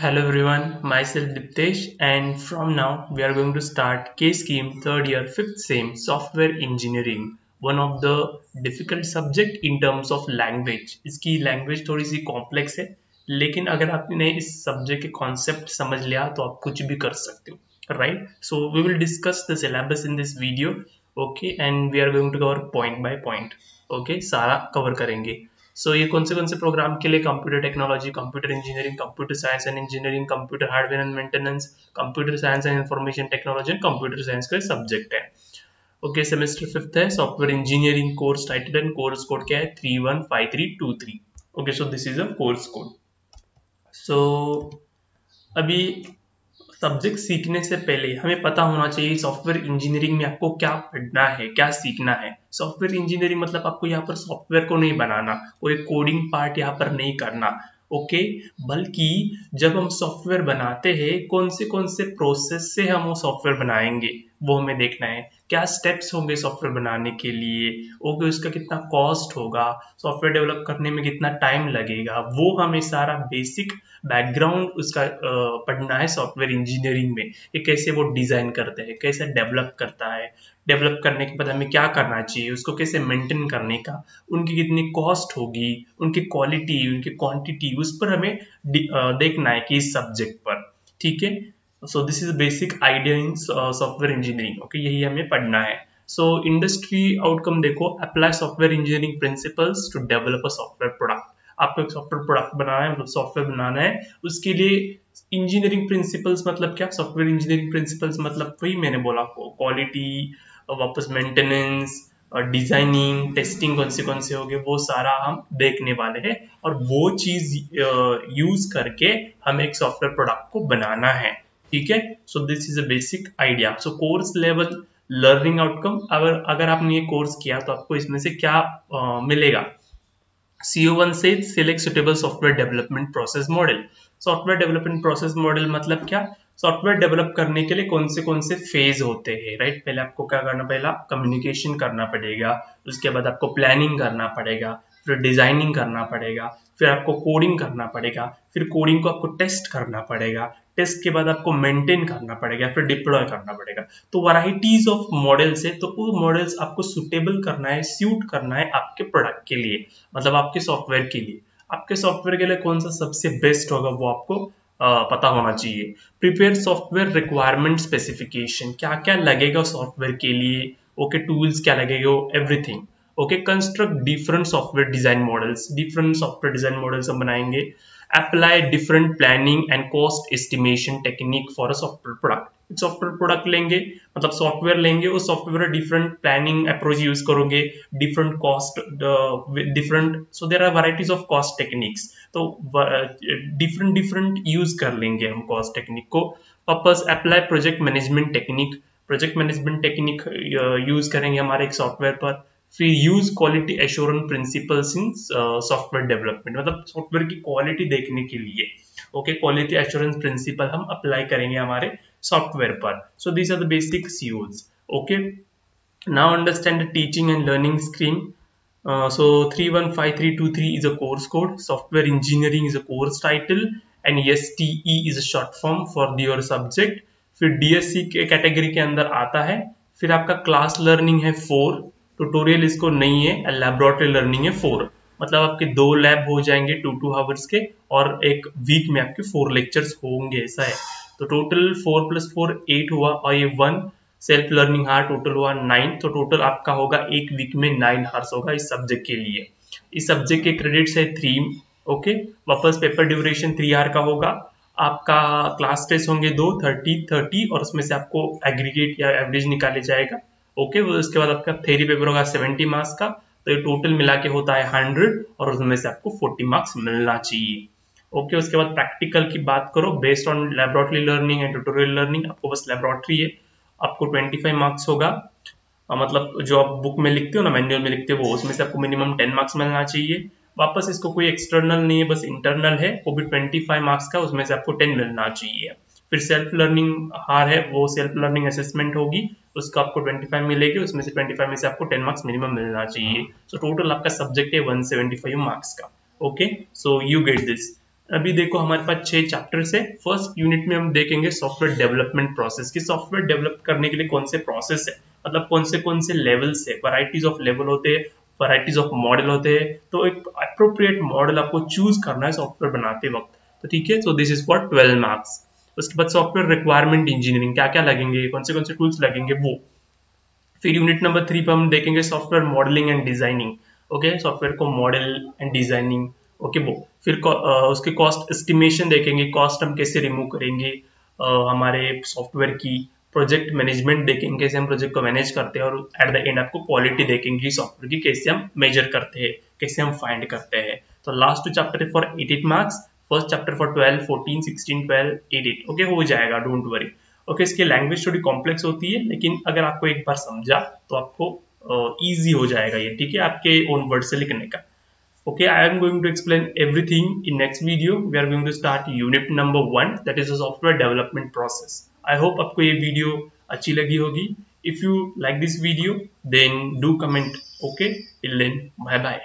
Hello everyone, myself Diptesh and from now we are going to start K-Scheme third year fifth same software engineering one of the difficult subject in terms of language इसकी language थोड़ी सी complex है लेकिन अगर आपने इस subject के concept समझ लिया तो आप कुछ भी कर सकते हो right so we will discuss the syllabus in this video okay and we are going to cover point by point okay सारा cover करेंगे सो ये कौन से कौन से प्रोग्राम के लिए computer technology computer engineering computer science and engineering computer hardware and maintenance computer science and information technology and computer science का सब्जेक्ट है। ओके सेमेस्टर फिफ्थ है software engineering course title and course code क्या है? Three one five three two three okay so this is a course code so अभी subject सीखने से पहले हमें पता होना चाहिए सॉफ्टवेयर इंजीनियरिंग में आपको क्या पढ़ना है, क्या सीखना है। सॉफ्टवेयर इंजीनियरिंग मतलब आपको यहाँ पर सॉफ्टवेयर को नहीं बनाना कोई कोडिंग पार्ट यहाँ पर नहीं करना ओके बल्कि जब हम सॉफ्टवेयर बनाते हैं, कौन से कौन से प्रोसेस से हम वो सॉफ्टवेयर बनाएँगे? वो हमें देखना है। क्या स्टेप्स होंगे सॉफ्टवेयर बनाने के लिए? ओके, उसका कितना कॉस्ट होगा? सॉफ्टवेयर डेवलप करने में कितना टाइम लगेगा? वो हमें सारा बेसिक बैकग्राउंड उसका पढ़ना है सॉफ्टवेयर इंजीनियरिंग में कि कैसे वो डिज़ाइन करते हैं, कैसे डेवलप करता है। डेवलप करने के बाद हमें क्या करना चाहिए? उसको कैसे मेंटेन करने का? उनकी कितनी कॉस्ट होगी? उनकी क्वालिटी उनकी क्वांटिटी उस पर हमें देखना है कि इस सब्जेक्ट पर। ठीक है? So this is basic idea in software engineering okay यही हमें पढ़ना है। सो इंडस्ट्री आउटकम देखो apply software engineering principles to develop a software product आपको एक सॉफ्टवेयर प्रोडक्ट बनाना है मतलब सॉफ्टवेयर बनाना है। उसके लिए इंजीनियरिंग प्रिंसिपल्स मतलब क्या? सॉफ्टवेयर इंजीनियरिंग प्रिंसिपल्स मतलब वही मैंने बोला आपको। क्वालिटी वापस मेंटेनेंस डिज़ाइनिंग टेस्टिंग कौन से कौन से हो गए, वो सारा हम देखने वाले हैं। और वो चीज़ यूज़ करके हमें एक सॉफ्टवेयर प्रोडक्ट को बनाना है। ठीक है? So this is a basic idea so course level learning outcome अगर अगर आपने ये कोर्स किया तो आपको इसमें से क्या आ, मिलेगा? CO one select suitable software development process model software development process model मतलब क्या? सॉफ्टवेयर डेवलप करने के लिए कौन से कौन से फ़ेज़ होते हैं राइट पहले आपको क्या करना पहला कम्युनिकेशन करना पड़ेगा। उसके बाद आपको प्लानिंग करना पड़ेगा। फिर डिज़ाइनिंग करना पड़ेगा, फिर आपको कोडिंग करना पड़ेगा, फिर कोडिंग को आपको टेस्ट करना पड़ेगा टेस्ट के बाद आपको मेंटेन करना पड़ेगा, फिर डिप्लॉय करना पड़ेगा। तो वराइटीज ऑफ़ मॉडल्स है तो वो मॉडल्स आपको सुटेबल करना है स्यूट करना है आपके प्रोडक्ट के लिए मतलब आपके सॉफ्टवेयर के लिए। आपके सॉफ्टवेयर के लिए कौन सा सबसे बेस्ट होगा, वो आपको पता होना चाहिए। प्रिपेयर सॉफ्टवेयर रिक्वायरमेंट स्पेसिफिकेशन क्या क्या लगेगा सॉफ्टवेयर के लिए? ओके टूल्स क्या लगेगा? Everything okay construct different software design models different software design models हम बनाएँगे। Apply different planning and cost estimation technique for a software product software product लेंगे मतलब सॉफ्टवेयर लेंगे, उस software different planning approach use करोगे। Different cost different so there are varieties of cost techniques तो different different use कर लेंगे हम cost technique को। Purpose apply project management technique project management technique use करेंगे हमारे एक सॉफ्टवेयर पर। फिर use quality assurance principles in software development मतलब सॉफ्टवेयर की क्वालिटी देखने के लिए। ओके क्वालिटी एश्योरेंस प्रिंसिपल हम अप्लाई करेंगे हमारे सॉफ्टवेयर पर। So these are the basic COs okay now understand teaching and learning screen Uh, so 315323 is a course code. Software engineering is a course title. And STE is a short form for your subject. फिर DSC के category के अंदर आता है। फिर आपका class learning है four tutorial इसको नहीं है लेबोरेटरी लर्निंग है फोर मतलब आपके दो लैब हो जाएँगे टू टू आवर्स के, और एक वीक में आपके फोर लेक्चर्स होंगे, ऐसा है। तो total four plus four eight हुआ, और ये one self learning hour total हुआ नाइन तो टोटल आपका होगा एक वीक में नाइन हार्स होगा इस सब्जेक्ट के लिए। इस सब्जेक्ट के क्रेडिट्स है थ्री ओके वापस पेपर ड्यूरेशन थ्री आर का होगा। आपका क्लास टेस्ट होंगे दो थर्टी थर्टी और उसमें से आपको एग्रीगेट या एवरेज निकाले जाएगा। ओके वो उसके बाद आपका थेरी पेपर होगा सेवेंटी मार्क्स का तो ये टोटल मिला के होता है हंड्रेड और उसमें से आपको फोर्टी मार्क्स मिलना चाहिए। ओके उसके बाद प्रैक्टिकल की बात करो based on laboratory learning and tutorial learning आपको बस लेबोरेटरी है, आपको 25 मार्क्स होगा। मतलब जो आप बुक में लिखते हो ना मैनुअल में लिखते हो उसमें से आपको मिनिमम टेन मार्क्स मिलना चाहिए। वापस इसको कोई एक्सटर्नल नहीं है, बस इंटरनल है, वो भी 25 मार्क्स का, उसमें से आपको 10 मिलना चाहिए। फिर सेल्फ लर्निंग हार है, वो सेल्फ लर्निंग असेसमेंट होगी उसका आपको 25 मिलेगी उसमें से 25 में से आपको 10 मार्क्स मिनिमम मिलना चाहिए। सो so, टोटल आपका सब्जेक्ट है 175 मार्क्स का। Okay so you get this अभी देखो हमारे पास छह चैप्टर्स है। फ़र्स्ट यूनिट में हम देखेंगे सॉफ्टवेयर डेवलपमेंट प्रोसेस की। सॉफ्टवेयर डेवलप करने के लिए कौन से प्रोसेस है? मतलब कौन से कौन से लेवल्स है? वराइटीज ऑफ़ लेवल होते हैं वराइटीज ऑफ़ मॉडल होते हैं। तो एक अप्रोप्रिएट मॉडल आपको चूज़ करना है सॉफ्टवेयर बनाते वक्त। तो ठीक है? So this is for twelve marks उसके बाद सॉफ्टवेयर रिक्वायरमेंट इंजीनियरिंग क्या क्या लगेंगे कौन से कौन से टूल्स लगेंगे, वो। फिर यूनिट नंबर थ्री पर हम देखेंगे software modelling and designing okay software को मॉडल एंड डिज़ाइनिंग ओके वो। फिर उसके कॉस्ट एस्टिमेशन देखेंगे कॉस्ट हम कैसे रिमूव करेंगे हमारे सॉफ्टवेयर की प्रोजेक्ट मैनेजमेंट देखेंगे कैसे हम प्रोजेक्ट को मैनेज करते हैं और एट द एंड आपको क्वालिटी देखेंगे सॉफ्टवेयर की कैसे हम मेजर करते हैं, कैसे हम फाइंड करते हैं। तो last two chapter for eight marks first chapter for twelve fourteen sixteen twelve edit okay हो जाएगा डोंट वरी ओके इसकी लैंग्वेज थोड़ी कॉम्प्लेक्स होती है, लेकिन अगर आपको एक बार समझा तो आपको ईजी हो जाएगा ये, ठीक है? आपके ओन वर्ड से लिखने का। Okay I am going to explain everything in next video we are going to start unit number one that is software development process I hope आपको ये वीडियो अच्छी लगी होगी. If you like this video then do comment okay in bye bye